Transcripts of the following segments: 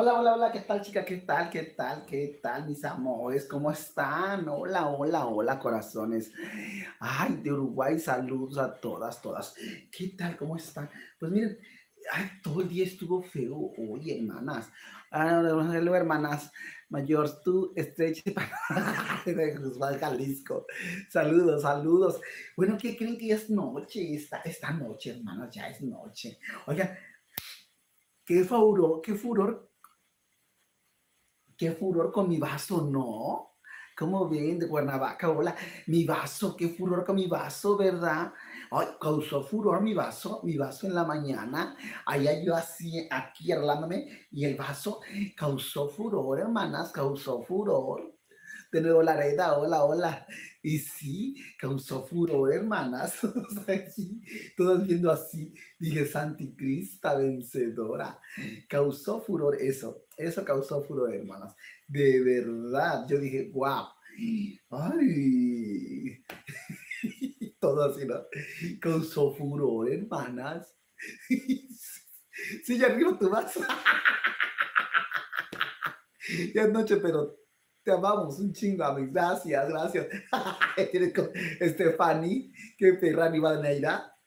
Hola, hola, hola, ¿qué tal, chica? ¿Qué tal? ¿Qué tal? ¿Qué tal, mis amores? ¿Cómo están? Hola, hola, hola, corazones. Ay, de Uruguay, saludos a todas, todas. ¿Qué tal? ¿Cómo están? Pues miren, ay, todo el día estuvo feo hoy, hermanas. Ah, hermanas. Mayor, tú, estreche de Jalisco. Saludos, saludos. Bueno, ¿qué creen que ya es noche? Esta, esta noche, hermanas, ya es noche. Oigan, qué furor, qué furor qué furor con mi vaso, ¿no? ¿Cómo ven de Cuernavaca? Hola, mi vaso, qué furor con mi vaso, ¿verdad? Ay, causó furor mi vaso, mi vaso en la mañana. Allá yo así, aquí arreglándome, y el vaso causó furor, hermanas, causó furor. De nuevo, la reda, hola, hola. Y sí, causó furor, hermanas. todas viendo así. Dije, Santicrista vencedora. Causó furor eso. Eso causó furor, hermanas. De verdad. Yo dije, wow. Ay. Todo así, ¿no? Causó furor, hermanas. Sí, ya arriba tu vaso. Ya es noche, pero te amamos un chingo, amigos. Gracias, gracias. Stephanie, qué perra, mi Neira.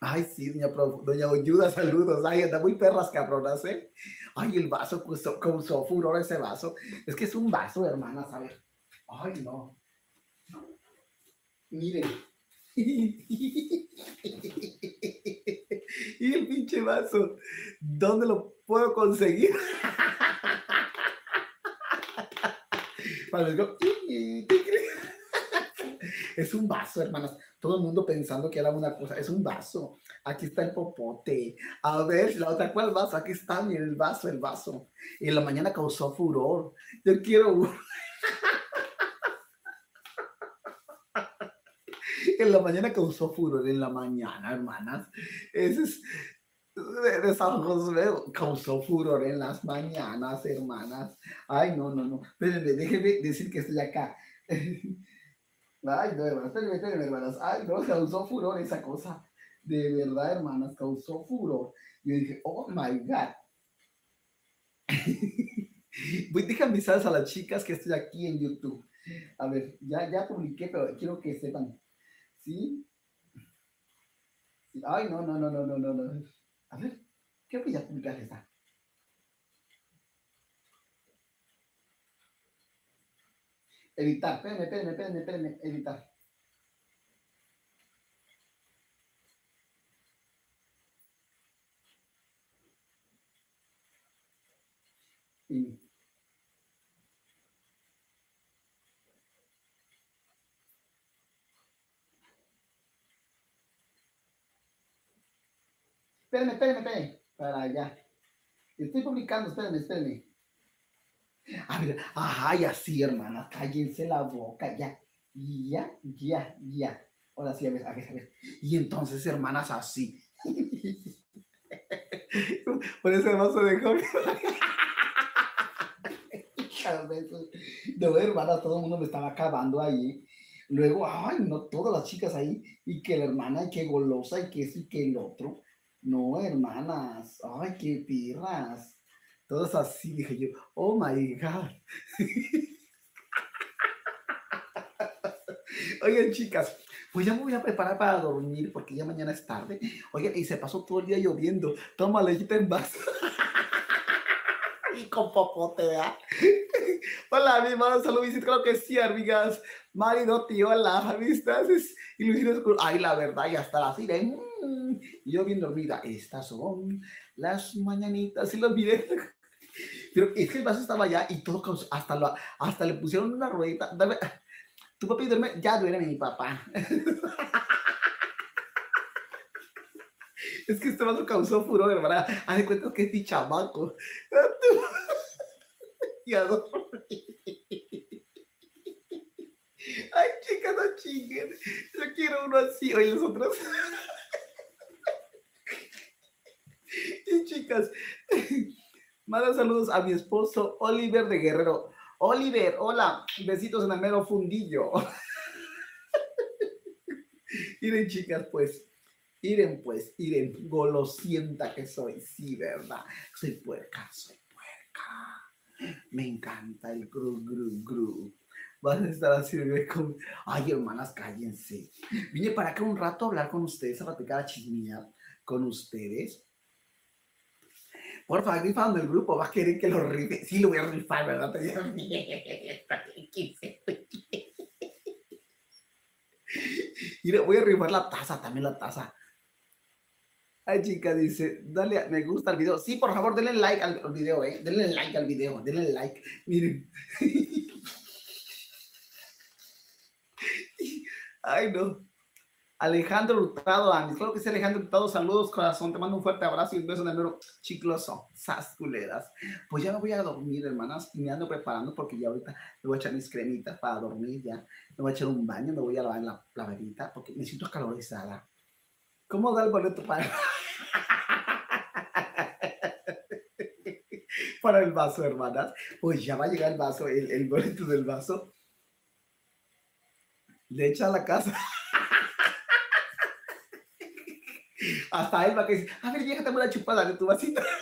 Ay, sí, doña, doña Oyuda, saludos. Ay, anda muy perras cabronas, ¿eh? Ay, el vaso causó, causó furor ese vaso. Es que es un vaso, hermanas, a ver. Ay, no. Miren. y el pinche vaso, ¿dónde lo puedo conseguir? Es un vaso, hermanas. Todo el mundo pensando que era una cosa. Es un vaso. Aquí está el popote. A ver, la otra, ¿cuál vaso? Aquí está, miren, el vaso, el vaso. Y en la mañana causó furor. Yo quiero en la mañana causó furor, en la mañana, hermanas. Ese es, de San José causó furor en las mañanas, hermanas. Ay, no, no, no. Espérenme, déjenme decir que estoy acá. Ay, no, hermanas, espérenme, hermanas. Ay, no, causó furor esa cosa. De verdad, hermanas, causó furor. Yo dije, oh my God. Voy a dejar avisar a las chicas que estoy aquí en YouTube. A ver, ya, ya publiqué, pero quiero que sepan. ¿Sí? Ay, no, no, no, no, no, no, no. A ver, creo que ya publicaste esta. Editar, espérenme, espérenme, espérenme, espérenme, editar. Y Espérenme, espérenme, espérenme. Para allá. Estoy publicando, espérenme, espérenme. A ver, ay, así, hermana, cállense la boca, ya. Ya, ya, ya. Ahora sí, a ver, a ver, a ver. Y entonces, hermanas, así. Por eso no se dejó. No, hermana, todo el mundo me estaba acabando ahí. Luego, ay, no, todas las chicas ahí, y que la hermana, y que golosa, y que eso, y que el otro. No, hermanas, ay, qué pirras. Todos así, dije yo, oh my God. Oigan, chicas, pues ya me voy a preparar para dormir porque ya mañana es tarde. Oigan, y se pasó todo el día lloviendo. Toma lejita en vaso. y con popote, ¿verdad? Hola, mi hermano, saludos, claro que sí, amigas. marido, tío, la amistades y Luis ay, la verdad, ya está la sirena. Mm, y yo bien dormida, estas son las mañanitas y los videos. Pero es que el vaso estaba allá y todo, hasta, lo, hasta le pusieron una ruedita. Tu papi duerme, ya duerme mi papá. Es que este vaso causó furor, hermana. Haz de cuenta que es mi chamaco. y adoro. Ay, chicas, no chinguen. Yo quiero uno así. Oye, los otros. y chicas, manda saludos a mi esposo Oliver de Guerrero. Oliver, hola. Besitos en el mero fundillo. Miren, chicas, pues Iren pues, Iren, golosienta que soy, sí, ¿verdad? Soy puerca, soy puerca. Me encanta el gru, gru, gru. Vas a estar así, con... Ay, hermanas, cállense. Vine para acá un rato a hablar con ustedes, a platicar a chismear con ustedes. Por favor, rifando el grupo, va a querer que lo rife. Sí, lo voy a rifar, ¿verdad? Mira, voy a rifar la taza, también la taza. Ay, chica, dice, dale, me gusta el video. Sí, por favor, denle like al, video, eh. Denle like al video, denle like. Miren. Ay, no. Alejandro Hurtado, Anis. Claro que sí, Alejandro Hurtado. Saludos, corazón. Te mando un fuerte abrazo y un beso en el número chicloso. Sas culeras. Pues ya me voy a dormir, hermanas. Y me ando preparando porque ya ahorita me voy a echar mis cremitas para dormir ya. Me voy a echar un baño, me voy a lavar la, la porque me siento calorizada. ¿Cómo da el boleto para.? para el vaso, hermanas. Pues ya va a llegar el vaso, el, el boleto del vaso. Le echa a la casa. Hasta él va a decir, a ver, vieja, una chupada de tu vasito.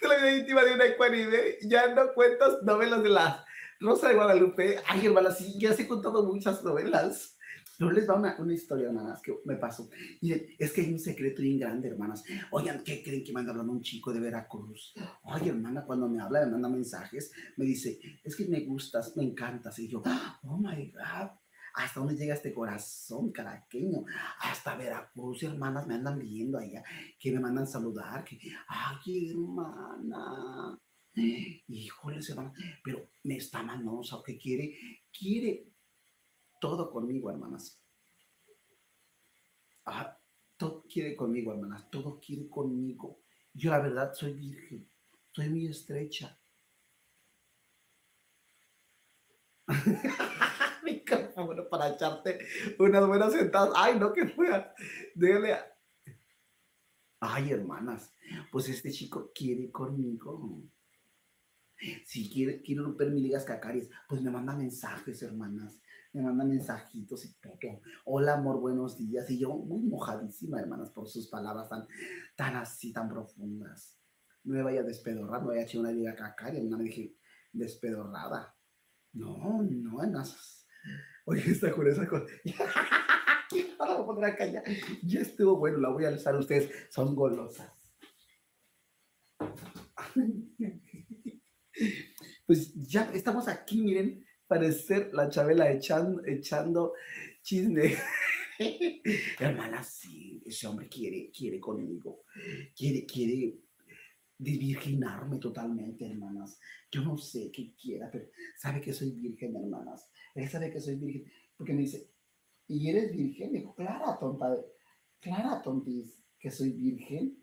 Te la vida íntima de una ecuanime. Ya no cuentas novelas de las Rosa de Guadalupe. Ay, hermana, sí, ya se he contado muchas novelas. No les va una, una historia, hermanas, que me pasó. Y es que hay un secreto bien grande, hermanas. Oigan, ¿qué creen que me anda hablando un chico de Veracruz? Ay, hermana, cuando me habla, me manda mensajes, me dice, es que me gustas, me encantas. Y yo, oh my God, ¿hasta dónde llega este corazón caraqueño? Hasta Veracruz, hermanas, me andan viendo allá, que me mandan saludar, que, ay, hermana. Híjole, hermana, pero me está manosa, ¿qué quiere? Quiere todo conmigo, hermanas. Ah, todo quiere conmigo, hermanas, todo quiere conmigo. Yo la verdad soy virgen, soy muy estrecha. Mi bueno, para echarte unas buenas sentadas. Ay, no, que fuera. Déjale. Ay, hermanas, pues este chico quiere conmigo. Si quiere, quiere romper mi ligas cacaris, pues me manda mensajes, hermanas. Me manda mensajitos y todo. Hola, amor, buenos días. Y yo muy mojadísima, hermanas, por sus palabras tan, tan así, tan profundas. No me vaya a despedorrar, no vaya a echar una liga cacaria. No me dije despedorrada. No, no, esas. Oye, está con esa cosa. Ahora voy a poner acá ya. Ya estuvo bueno, la voy a alzar. Ustedes son golosas. Pues ya estamos aquí, miren, parecer la Chabela echando, echando chisme. Hermana, sí, ese hombre quiere, quiere conmigo, quiere, quiere desvirginarme totalmente, hermanas. Yo no sé qué quiera, pero sabe que soy virgen, hermanas. Él sabe que soy virgen, porque me dice, ¿y eres virgen? digo, Clara, tonta, Clara, tontis, que soy virgen.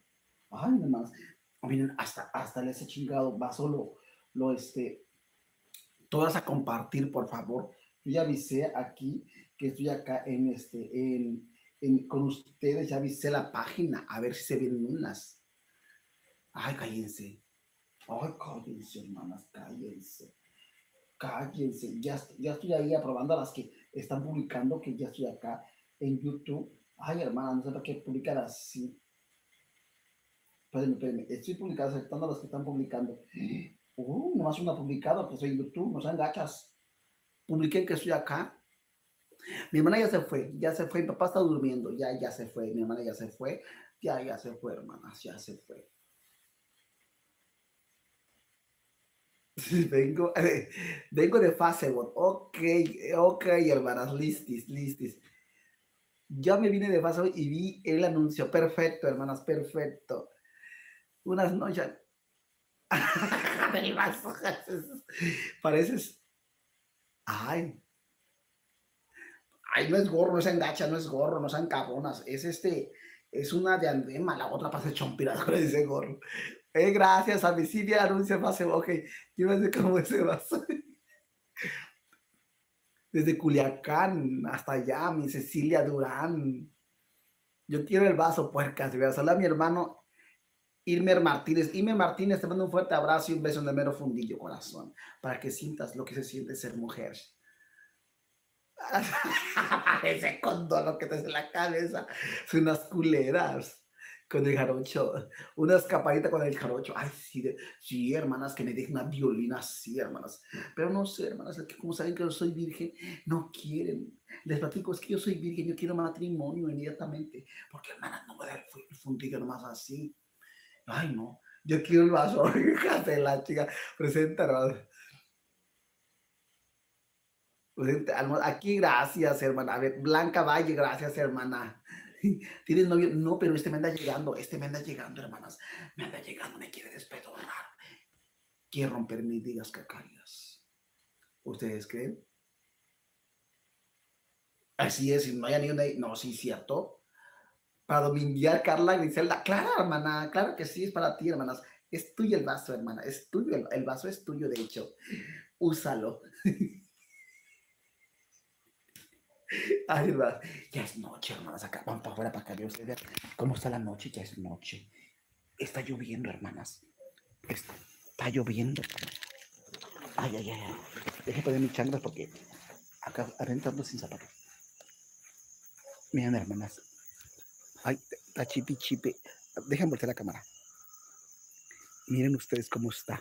Ay, hermanas, miren, hasta, hasta ese chingado va solo lo este, todas a compartir, por favor. Yo ya avisé aquí que estoy acá en este, en, con ustedes, ya avisé la página, a ver si se ven unas. Ay, cállense. Ay, cállense, hermanas, cállense. Cállense. Ya, ya estoy ahí aprobando a las que están publicando, que ya estoy acá en YouTube. Ay, hermana, no sé para qué publicar así. Espérenme, espérenme. Estoy publicando, aceptando a las que están publicando. Uh, nomás una publicada, pues en YouTube, no sean gachas. Publiqué que estoy acá. Mi hermana ya se fue, ya se fue. Mi papá está durmiendo, ya, ya se fue. Mi hermana ya se fue, ya, ya se fue, hermanas, ya se fue. Vengo, vengo de Facebook. Ok, ok, hermanas, listis, listis. Ya me vine de Facebook y vi el anuncio. Perfecto, hermanas, perfecto. Unas noches. Pareces. Ay. Ay, no es gorro, no es engacha, no es gorro, no sean cabronas. Es este, es una de andema, la otra pasa chompirada con ese gorro. Eh, gracias a mi Silvia anuncia fase. Ok, sé cómo ese vaso. Desde Culiacán hasta allá, mi Cecilia Durán. Yo quiero el vaso, puercas. Voy a a mi hermano Irmer Martínez. Irmer Martínez, te mando un fuerte abrazo y un beso en el mero fundillo, corazón, para que sientas lo que se siente ser mujer. Ese condón que te hace la cabeza. Son unas culeras con el jarocho, una escapadita con el jarocho. Ay, sí, sí, hermanas, que me dejen una violina así, hermanas. Pero no sé, hermanas, que como saben que yo soy virgen, no quieren. Les platico, es que yo soy virgen, yo quiero matrimonio inmediatamente. Porque, hermanas, no me da el fundillo nomás así. Ay, no, yo quiero el vaso. de la chica, presenta. Aquí, gracias, hermana. A ver, Blanca Valle, gracias, hermana. ¿Tienes novio? No, pero este me anda llegando, este me anda llegando, hermanas. Me anda llegando, me quiere despedorrar. Quiere romper mis digas cacarias. ¿Ustedes creen? Así es, no hay ni una... No, sí, cierto. Para dominguear, Carla Griselda. Claro, hermana, claro que sí, es para ti, hermanas. Es tuyo el vaso, hermana, es tuyo, el vaso es tuyo, de hecho. Úsalo. Ay, va. Ya es noche, hermanas. Acá, van para afuera para acá. Ustedes cómo está la noche. Ya es noche. Está lloviendo, hermanas. Está lloviendo. Ay, ay, ay. Deje poner mis changlas porque acá adentro sin zapatos. Miren, hermanas. Ay, está chipi chipi. Dejen voltear la cámara. Miren ustedes cómo está.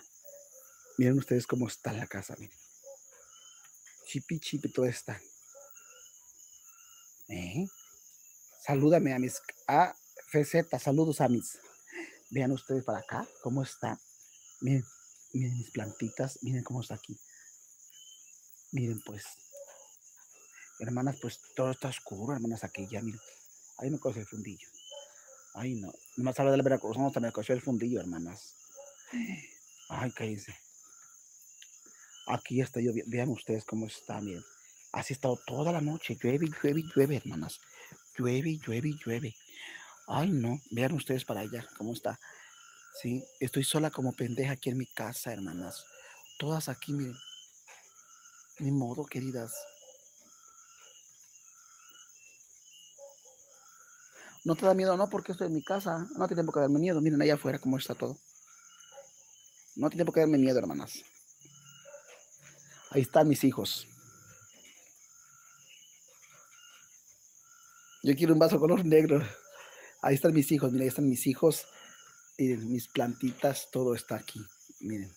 Miren ustedes cómo está la casa. Miren. Chipi chipi todo está. ¿Eh? Salúdame a mis a FZ, saludos a mis. Vean ustedes para acá cómo está. Miren, miren mis plantitas, miren cómo está aquí. Miren pues. Hermanas, pues todo está oscuro, hermanas, aquí ya, miren. Ahí me coge el fundillo. Ay, no. Nomás habla de la Veracruz, no, me cogió el fundillo, hermanas. Ay, cállense. Aquí está yo. Vean ustedes cómo está, miren. Así ha estado toda la noche. Llueve, llueve, llueve, hermanas. Llueve, llueve, llueve. Ay, no. Vean ustedes para allá cómo está. Sí, estoy sola como pendeja aquí en mi casa, hermanas. Todas aquí, miren. Ni modo, queridas. No te da miedo, no, porque estoy en mi casa. No tiene por qué darme miedo. Miren allá afuera cómo está todo. No tiene por qué darme miedo, hermanas. Ahí están mis hijos. Yo quiero un vaso color negro. Ahí están mis hijos, miren, ahí están mis hijos. Miren, mis plantitas, todo está aquí. Miren,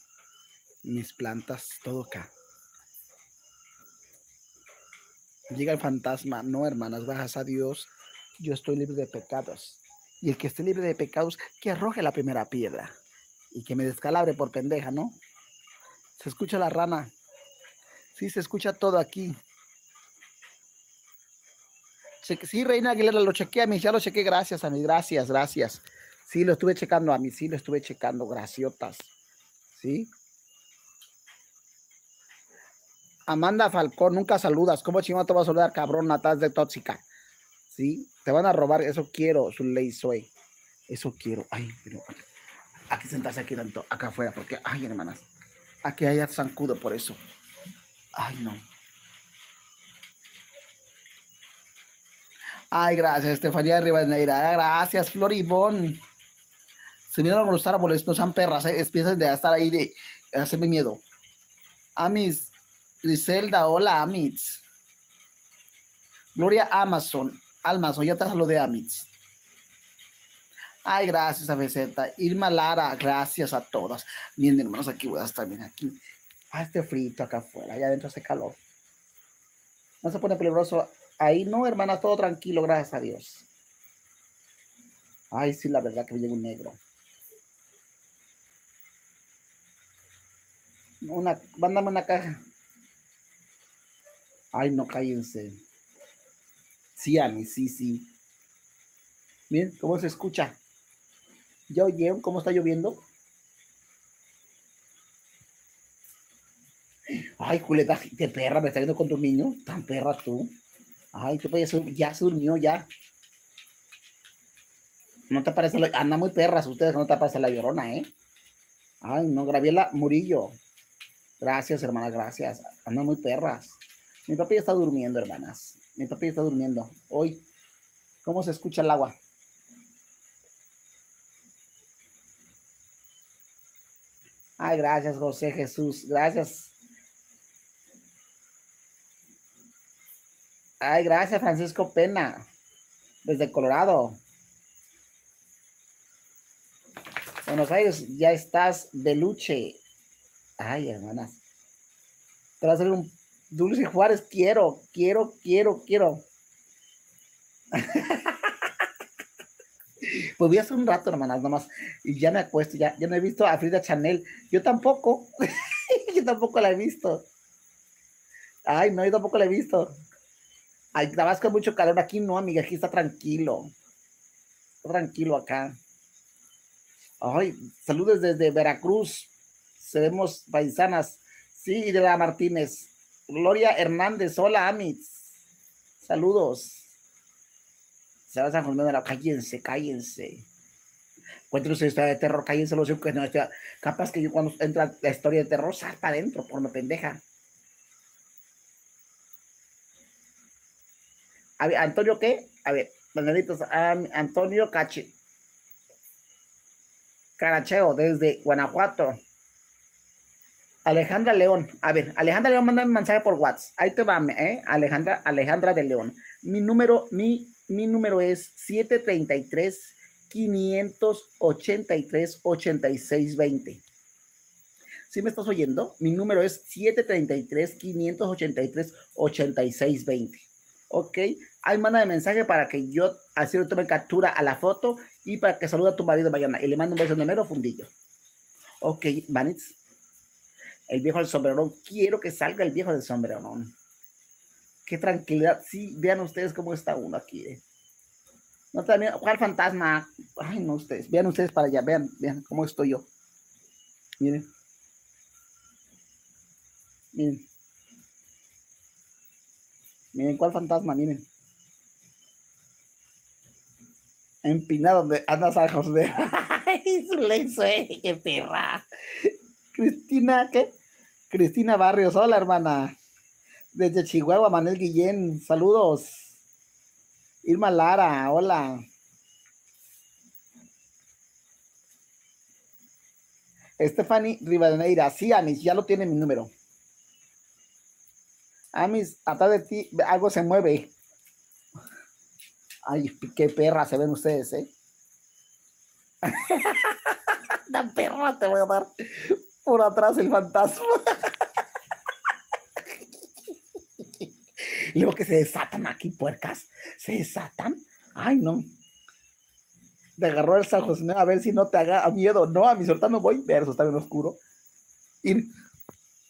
mis plantas, todo acá. Llega el fantasma. No, hermanas, bajas a Dios. Yo estoy libre de pecados. Y el que esté libre de pecados, que arroje la primera piedra. Y que me descalabre por pendeja, ¿no? Se escucha la rana. Sí, se escucha todo aquí. Sí, Reina Aguilera, lo chequeé a mí, ya lo chequé, gracias a mí, gracias, gracias. Sí, lo estuve checando a mí, sí, lo estuve checando, graciotas. ¿Sí? Amanda Falcón, nunca saludas. ¿Cómo chingón te vas a saludar, cabrón, natas de tóxica? Te van a robar, eso quiero, su ley soy. Eso quiero. Ay, pero aquí sentarse aquí tanto, acá afuera, porque, ay, hermanas, aquí hay zancudo por eso. Ay, no. Ay, gracias, Estefanía Rivadeneira. Gracias, Floribón. Se miran a los árboles, no sean perras, eh, empiezan de estar ahí de hacerme miedo. Amis, Griselda, hola, Amis. Gloria Amazon, Amazon, ya te de Amis. Ay, gracias a Beceta. Irma Lara, gracias a todas. Bien, hermanos, aquí voy a estar, bien aquí. Ah, este frito acá afuera, allá adentro hace calor. No se pone peligroso Ahí no, hermana, todo tranquilo, gracias a Dios. Ay, sí, la verdad que me llega un negro. Una, mándame una caja. Ay, no cállense. Sí, Ani, sí, sí. Miren cómo se escucha. ¿Ya oyeron cómo está lloviendo? Ay, Julieta, qué perra, me está viendo con tu niño. Tan perra tú. Ay, tú puedes, ya se durmió, ya. No te parece anda muy perras ustedes, no te parece la llorona, ¿eh? Ay, no, Graviela Murillo. Gracias, hermana, gracias. Anda muy perras. Mi papi ya está durmiendo, hermanas. Mi papi está durmiendo. Hoy, ¿cómo se escucha el agua? Ay, gracias, José Jesús. Gracias. Ay, gracias, Francisco Pena, desde Colorado. Buenos Aires, ya estás de luche. Ay, hermanas. Te va a hacer un Dulce Juárez, quiero, quiero, quiero, quiero. pues voy a hacer un rato, hermanas, nomás. Y ya me acuesto, ya, ya no he visto a Frida Chanel. Yo tampoco. yo tampoco la he visto. Ay, no, yo tampoco la he visto. Ay, Tabasco mucho calor aquí, no, amiga, aquí está tranquilo. tranquilo acá. Ay, saludos desde Veracruz. Seremos paisanas. Sí, de la Martínez. Gloria Hernández, hola, Amitz. Saludos. Se va San Juan de la cállense, cállense. Cuéntenos una historia de terror, cállense los que no, capaz que yo cuando entra la historia de terror salta adentro por una pendeja. A ver, Antonio, ¿qué? A ver, banderitos, Antonio Cache. Caracheo, desde Guanajuato. Alejandra León. A ver, Alejandra León, manda un mensaje por WhatsApp. Ahí te va, ¿eh? Alejandra, Alejandra de León. Mi número, mi, mi número es 733 583 8620. ¿Sí me estás oyendo? Mi número es 733 583 8620. ¿Ok? Ahí manda de mensaje para que yo así le tome captura a la foto y para que salude a tu marido mañana y le mando un beso de mero fundillo. Ok, Vanitz. El viejo del sombrerón. Quiero que salga el viejo del sombrerón. Qué tranquilidad. Sí, vean ustedes cómo está uno aquí. Eh. No también, ¿cuál fantasma? Ay, no ustedes. Vean ustedes para allá. Vean, vean cómo estoy yo. Miren. Miren. Miren cuál fantasma, miren. Empinado donde anda San José. ¡Ay, su lezo, eh! ¡Qué perra! Cristina, ¿qué? Cristina Barrios, hola hermana. Desde Chihuahua, Manuel Guillén, saludos. Irma Lara, hola. Stephanie Rivadeneira, sí, Anis, ya lo tiene mi número. Amis, atrás de ti algo se mueve. Ay, qué perra se ven ustedes, ¿eh? La perra te voy a dar por atrás el fantasma. luego que se desatan aquí, puercas. Se desatan. Ay, no. Te agarró el San José a ver si no te haga miedo. No, a mi suelta no voy. Verso, está bien oscuro. Y,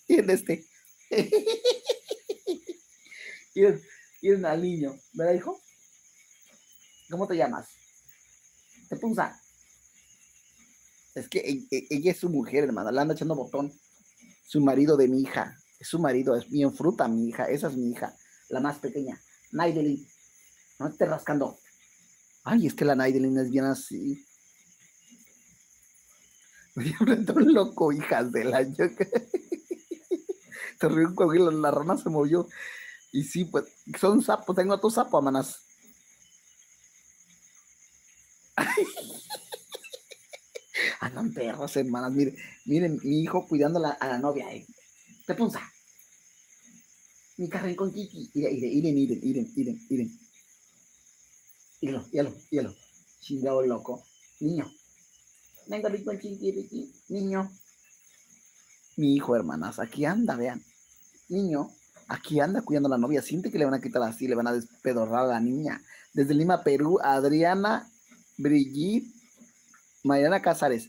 y en este. y, en, y al niño. ¿Verdad, hijo? ¿Cómo te llamas? Te punza. Es que e, e, ella, es su mujer, hermana. Le anda echando botón. Su marido de mi hija. Es su marido. Es bien fruta, mi hija. Esa es mi hija. La más pequeña. Naidelin. No esté rascando. Ay, es que la Naidelin es bien así. Un loco, hijas del año. Se rió un la rana se movió. Y sí, pues, son sapos. Tengo otro sapo, amanas. Andan perros, hermanas. Miren, miren, mi hijo cuidando a la novia. Eh. Te punza. Mi carril con Kiki. Miren, miren, miren, miren, miren, miren. Hígalo, hígalo, hígalo. Chingado loco. Niño. Venga, con Kiki, Niño. Mi hijo, hermanas. Aquí anda, vean. Niño. Aquí anda cuidando a la novia. Siente que le van a quitar así, le van a despedorrar a la niña. Desde Lima, Perú, Adriana Brigitte Mariana Cázares.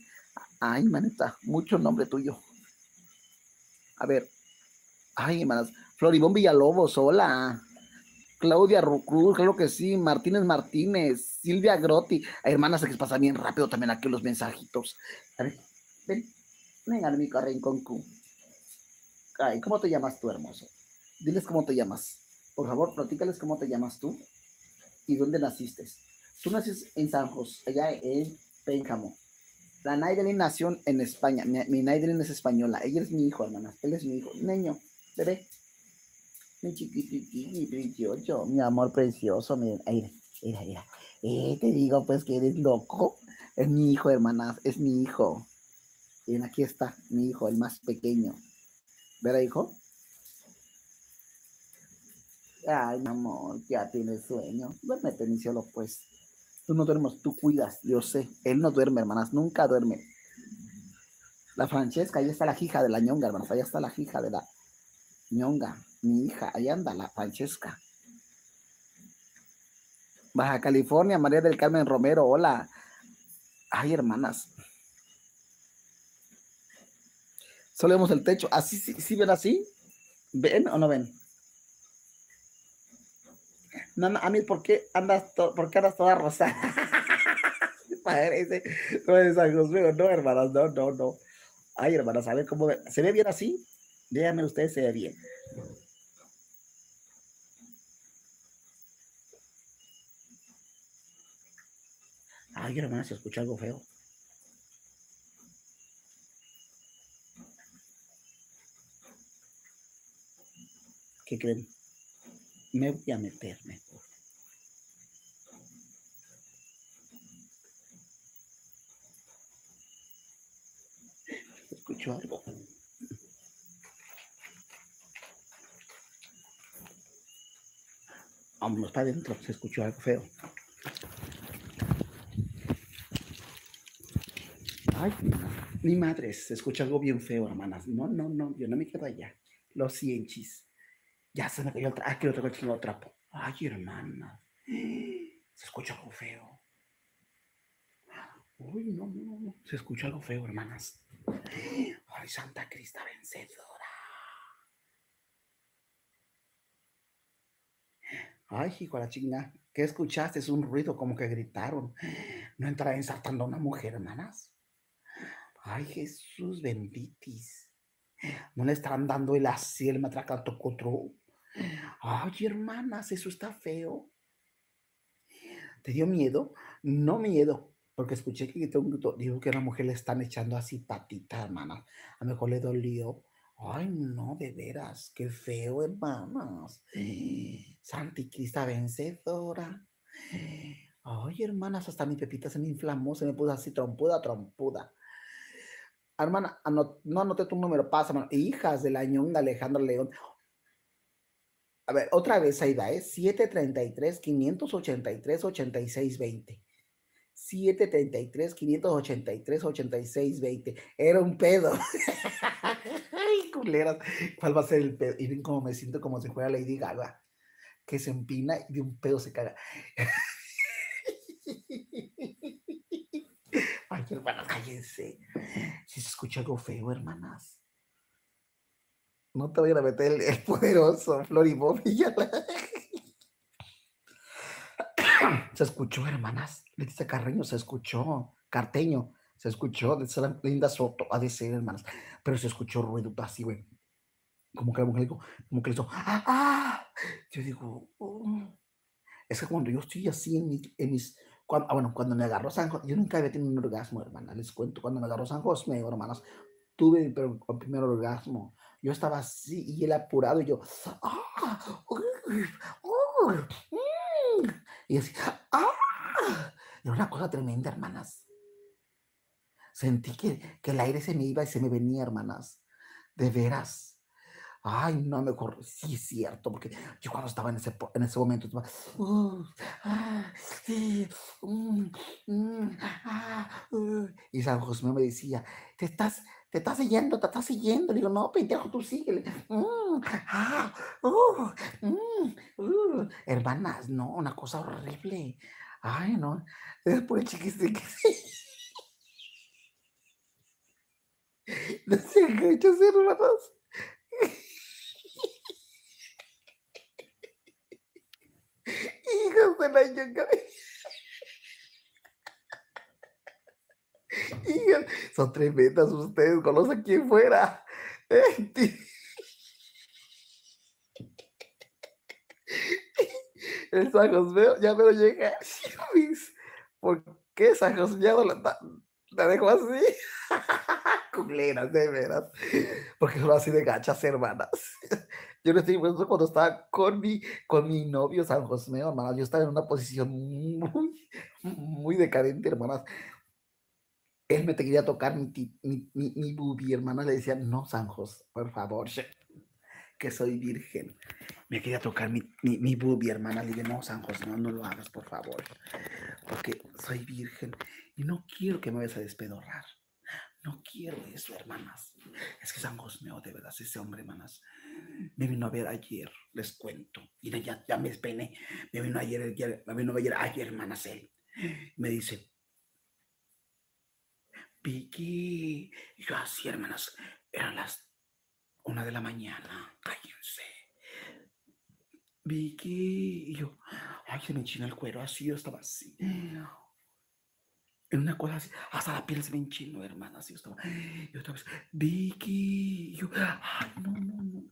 Ay, maneta, mucho nombre tuyo. A ver. Ay, hermanas. Floribón Villalobos, hola. Claudia Cruz, creo que sí. Martínez Martínez. Silvia Grotti. Ay, hermanas, que pasa bien rápido también aquí los mensajitos. A ver, ven. Venga, mi con Q. Ay, ¿cómo te llamas tú, hermoso? Diles cómo te llamas. Por favor, platícales cómo te llamas tú y dónde naciste. Tú naciste en San José, allá en Pénjamo. La Naidelin nació en España. Mi, mi es española. Ella es mi hijo, hermana. Él es mi hijo. Niño, bebé. Mi chiquitito, precioso. Mi amor precioso. Mira, mira, mira, mira. Eh, te digo, pues, que eres loco. Es mi hijo, hermanas. Es mi hijo. Y aquí está mi hijo, el más pequeño. ¿Verdad, hijo? Ay, mi amor, ya tienes sueño. Duérmete, mi cielo, pues. Tú no duermes, tú cuidas, yo sé. Él no duerme, hermanas, nunca duerme. La Francesca, ahí está la hija de la ñonga, hermanas, allá está la hija de la ñonga, mi hija, ahí anda la Francesca. Baja California, María del Carmen Romero, hola. Ay, hermanas. Solo vemos el techo. ¿Así sí, sí ven así? ¿Ven o no ven? No, a mí, ¿por qué andas, por qué andas toda rosada? No es no, hermanas, no, no, no. Ay, hermanas, a ver cómo ¿Se ve bien así? Díganme ustedes, se ve bien. Ay, hermanas, se escucha algo feo. ¿Qué creen? Me voy a meterme. Escucho algo. Vámonos para adentro, se escuchó algo feo. Ay, mi madre, se escucha algo bien feo, hermanas. No, no, no, yo no me quedo allá. Los cienchis. Ya se me cayó el trapo. Ah, que lo tengo el. Ay, hermana. Se escucha algo feo. Uy, no, no, no. Se escucha algo feo, hermanas. Ay, Santa Crista vencedora. Ay, hijo de la chinga. ¿Qué escuchaste? Es un ruido como que gritaron. No entra ensartando a una mujer, hermanas. Ay, Jesús benditis. No le están dando el así, el matracanto otro. Ay, hermanas, eso está feo. ¿Te dio miedo? No miedo, porque escuché que dijo que a una mujer le están echando así patitas, hermanas. A lo mejor le dolió. Ay, no, de veras, qué feo, hermanas. Santicrista vencedora. Ay, hermanas, hasta mi pepita se me inflamó, se me puso así trompuda, trompuda. Hermana, no anoté tu número, pasa, hijas de la ñonga Alejandro León. A ver, otra vez ahí va, ¿eh? 733 583 86 20. 733 583 86 20. Era un pedo. Ay, culeras. ¿Cuál va a ser el pedo? Y ven cómo me siento como si fuera Lady Gaga, que se empina y de un pedo se caga. Ay, hermanas, cállense. Si se escucha algo feo, hermanas. No te voy a meter el, poderoso Floribó Se escuchó, hermanas. Leticia Carreño se escuchó. Carteño se escuchó. Linda Soto, ha de ser, hermanas. Pero se escuchó ruido así, güey. Como que la mujer dijo, como que le hizo, ¡ah! ah". Yo digo, oh". es que cuando yo estoy así en, en mis. Cuando, ah, bueno, cuando me agarró San José, yo nunca había tenido un orgasmo, hermana. Les cuento, cuando me agarró San José, me digo, hermanas, tuve el primer orgasmo yo estaba así y él apurado y yo, ¡ah! y así, ¡ah! Era una cosa tremenda, hermanas. Sentí que, que el aire se me iba y se me venía, hermanas. De veras. Ay, no, mejor, sí es cierto, porque yo cuando estaba en ese, en ese momento, estaba, uh, ah, mm, mm, ah, uh", y San José me decía, te estás, te está siguiendo, te está siguiendo. Le digo, no, pendejo, tú síguele. Mm, ah, uh, mm, uh. Hermanas, no, una cosa horrible. Ay, no. Es por el chiquisito. No se hermanos. Hijos de la yuca. Son tremendas ustedes, conocen quién fuera. El San José ya me lo llega. ¿Por qué San José ya no la, la dejo así? Culeras, de veras. Porque son así de gachas, hermanas. Yo no estoy eso cuando estaba con mi, con mi novio San José, hermanas. Yo estaba en una posición muy, muy decadente, hermanas. Él me quería tocar mi, mi, mi, mi bubi, hermana. Le decía, no, San José, por favor, que soy virgen. Me quería tocar mi, mi, mi bubi, hermana. Le dije, no, San José, no, no lo hagas, por favor. Porque soy virgen y no quiero que me vayas a despedorrar. No quiero eso, hermanas. Es que San Josmeo, de verdad, ese hombre, hermanas, me vino a ver ayer, les cuento. Y ya, ya me despené. Me vino ayer, ayer, me vino ayer, ayer, hermanas, él. Me dice, Vicky. Yo así, hermanas, eran las una de la mañana. Cállense. Vicky. Yo, ay, se me enchina el cuero así, yo estaba así en una cosa así, hasta la piel se me enchinó, hermana, así estaba. Y otra vez, Vicky, yo, ay, no, no, no.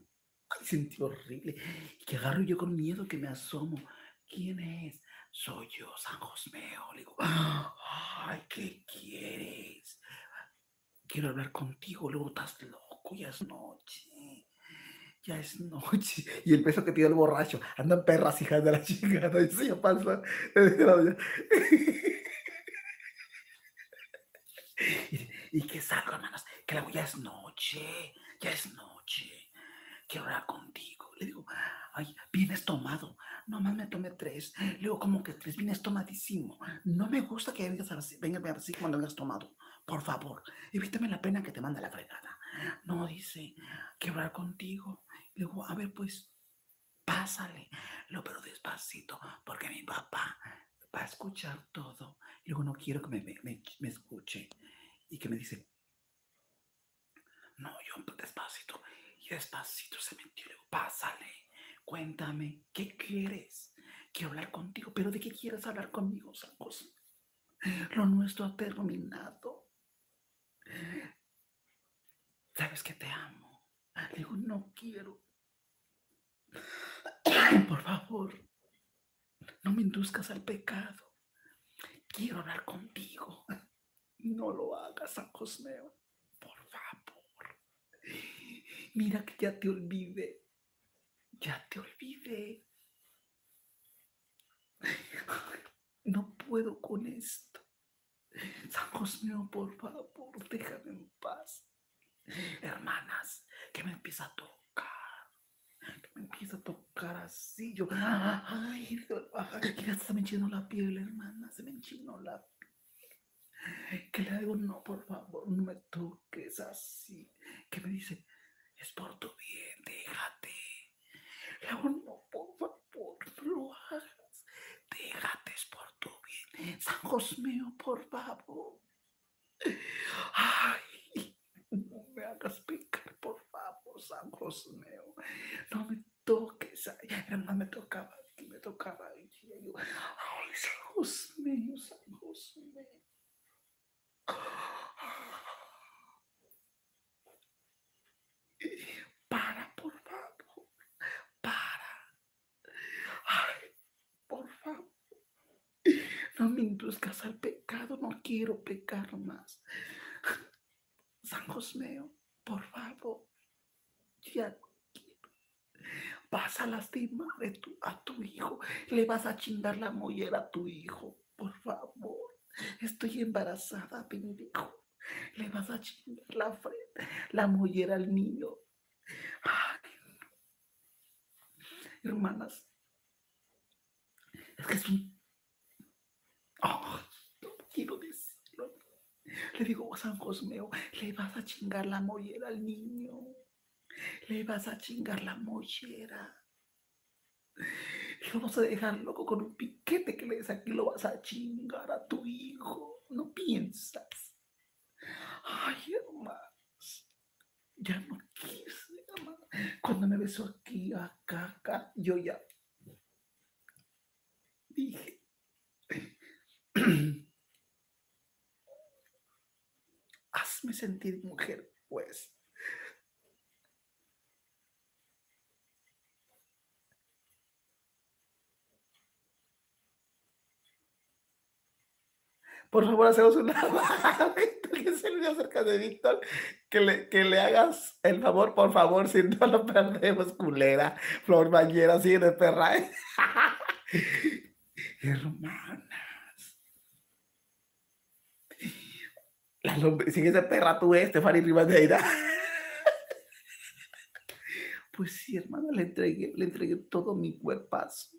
Ay, sentí horrible. Y que agarro yo con miedo que me asomo. ¿Quién es? Soy yo, San Josmeo. Le digo, ay, ¿qué quieres? Quiero hablar contigo, luego estás loco, ya es noche. Ya es noche. Y el peso que tiene el borracho. Andan perras, hijas de la chingada. Y se pasa. y, que salga, hermanas, que la ya es noche, ya es noche, quiero hablar contigo. Le digo, ay, vienes tomado, nomás me tomé tres. Le digo, como que tres, vienes tomadísimo. No me gusta que vengas así, venga así cuando vengas tomado. Por favor, evítame la pena que te manda la fregada. No, dice, quiero hablar contigo. Le digo, a ver, pues, pásale. Lo pero despacito, porque mi papá va a escuchar todo. Luego no quiero que me, me, me escuche y que me dice, no, yo despacito, y despacito se metió, le digo, pásale, cuéntame, ¿qué quieres? Quiero hablar contigo, pero ¿de qué quieres hablar conmigo, San Lo nuestro ha terminado. Sabes que te amo. Le digo, no quiero. Por favor, no me induzcas al pecado. Quiero hablar contigo. No lo hagas, San Cosmeo. Por favor. Mira que ya te olvidé. Ya te olvidé. No puedo con esto. San Cosmeo, por favor, déjame en paz. Hermanas, que me empieza a tocar. Que me empieza a tocar así. Yo, ay, ya se me enchinó la piel, hermana. Se me enchinó la piel que le digo, no, por favor, no me toques así. Que me dice, es por tu bien, déjate. Le digo, no, por favor, lo hagas. Déjate, por tu bien. San Josmeo, por favor. Ay, no me hagas pecar, por favor, San Josmeo. No me toques. Ay, hermano, me tocaba aquí, me tocaba aquí. Ay, San Josmeo, San Josmeo. Para, por favor. Para. Ay, por favor. No me induzcas al pecado. No quiero pecar más. San Josmeo, por favor. Ya quiero. Vas a lastimar a tu hijo. Le vas a chingar la mollera a tu hijo. Por favor. Estoy embarazada, pendejo. Le vas a chingar la frente, la mollera al niño. Hermanas, es que es un. Quiero decirlo. Le digo a San Josmeo, le vas a chingar la mollera al niño. Le vas a chingar la mollera. Lo vas a dejar loco con un piquete que le des aquí, lo vas a chingar a tu hijo. No piensas. Ay, hermanos, ya no quise Cuando me besó aquí, acá, acá, yo ya dije, hazme sentir mujer, pues. Por favor, hacemos una que se le acerca de Víctor, que le, que le hagas el favor, por favor, si no lo perdemos, culera. Flor Bañera, sigue de perra. Hermanas. La sigue de perra tú, Estefani Rivadeira. Pues sí, hermano, le entregué, le entregué todo mi cuerpazo.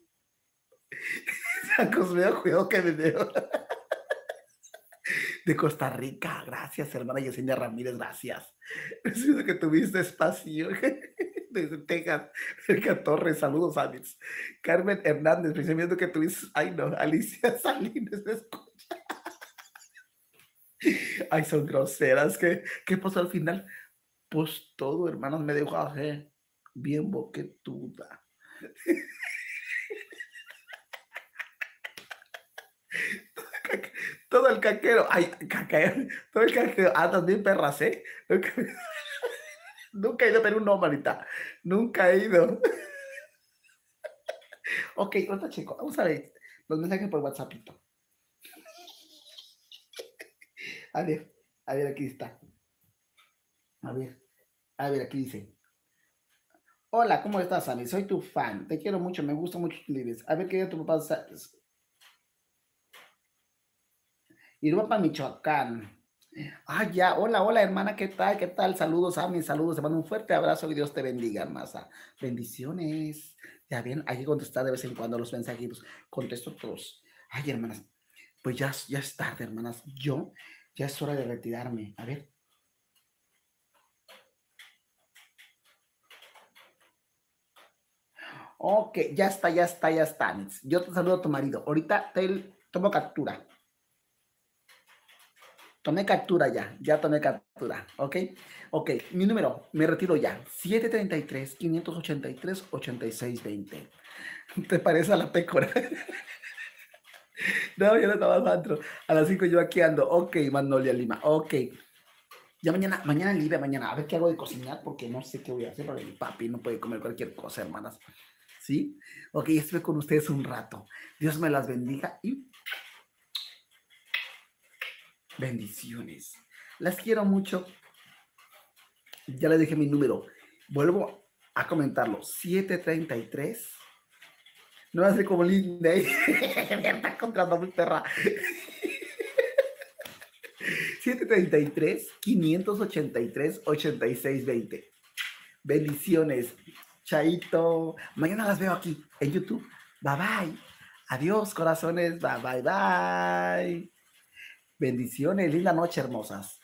Sacos, veo, cuidado que me veo de Costa Rica. Gracias, hermana Yesenia Ramírez, gracias. Siento que tuviste espacio. Desde Texas, Erika Torres, saludos, Alex. Carmen Hernández, pensamiento que tuviste. Ay, no, Alicia Salinas, me escucha. Ay, son groseras. ¿Qué, qué pasó al final? Pues todo, hermanos, me dejó hacer bien boquetuda todo el caquero, ay, caquero, todo el caquero, ah, también perras, ¿eh? Nunca, he ido a Perú, no, manita, nunca he ido. ok, otra chico, vamos a ver los mensajes por WhatsApp. A ver, a ver, aquí está. A ver, a ver, aquí dice. Hola, ¿cómo estás, Ami? Soy tu fan. Te quiero mucho, me gusta mucho tus libros. A ver qué tu papá Iruapa, Michoacán. Ah, ya, hola, hola hermana, ¿qué tal? ¿Qué tal? Saludos mis saludos, te mando un fuerte abrazo y Dios te bendiga, hermana. Bendiciones. Ya bien, hay que contestar de vez en cuando los mensajitos. Contesto todos. Ay, hermanas, pues ya, ya es tarde, hermanas. Yo, ya es hora de retirarme. A ver. Ok, ya está, ya está, ya está. Yo te saludo a tu marido. Ahorita te tomo captura. Tomé captura ya, ya tomé captura, ¿ok? Ok, mi número, me retiro ya, 733-583-8620. ¿Te parece a la pécora? no, yo no estaba dentro. A las 5 yo aquí ando. Ok, Magnolia Lima, ok. Ya mañana, mañana libre, mañana, a ver qué hago de cocinar, porque no sé qué voy a hacer, porque mi papi no puede comer cualquier cosa, hermanas. ¿Sí? Ok, estuve con ustedes un rato. Dios me las bendiga y Bendiciones. Las quiero mucho. Ya les dije mi número. Vuelvo a comentarlo. 733. No va a ser como linda. ¿eh? Me está encontrando mi perra. 733 583 8620. Bendiciones. Chaito. Mañana las veo aquí en YouTube. Bye bye. Adiós, corazones. Bye bye bye. Bendiciones, linda noche, hermosas.